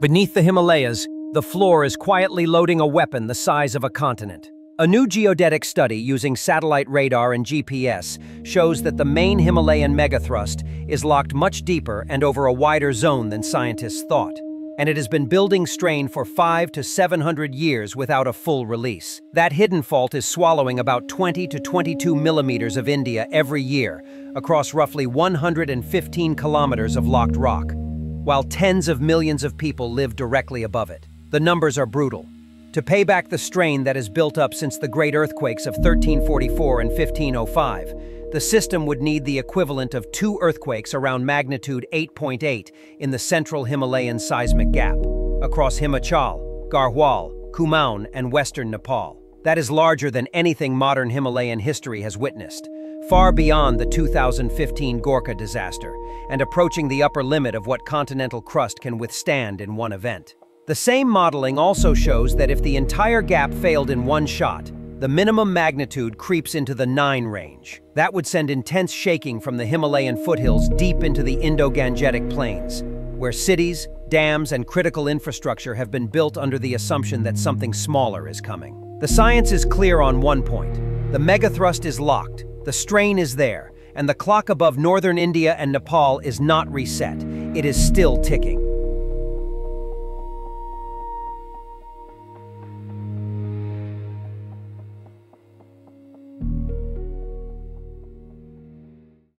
Beneath the Himalayas, the floor is quietly loading a weapon the size of a continent. A new geodetic study using satellite radar and GPS shows that the main Himalayan megathrust is locked much deeper and over a wider zone than scientists thought. And it has been building strain for 5 to 700 years without a full release. That hidden fault is swallowing about 20 to 22 millimeters of India every year, across roughly 115 kilometers of locked rock, while tens of millions of people live directly above it. The numbers are brutal. To pay back the strain that has built up since the great earthquakes of 1344 and 1505, the system would need the equivalent of two earthquakes around magnitude 8.8 in the central Himalayan seismic gap, across Himachal, Garhwal, Kumaon, and western Nepal. That is larger than anything modern Himalayan history has witnessed, far beyond the 2015 Gorkha disaster, and approaching the upper limit of what continental crust can withstand in one event. The same modeling also shows that if the entire gap failed in one shot, the minimum magnitude creeps into the 9 range. That would send intense shaking from the Himalayan foothills deep into the Indo-Gangetic plains, where cities, dams, and critical infrastructure have been built under the assumption that something smaller is coming. The science is clear on one point. The megathrust is locked, the strain is there, and the clock above northern India and Nepal is not reset. It is still ticking.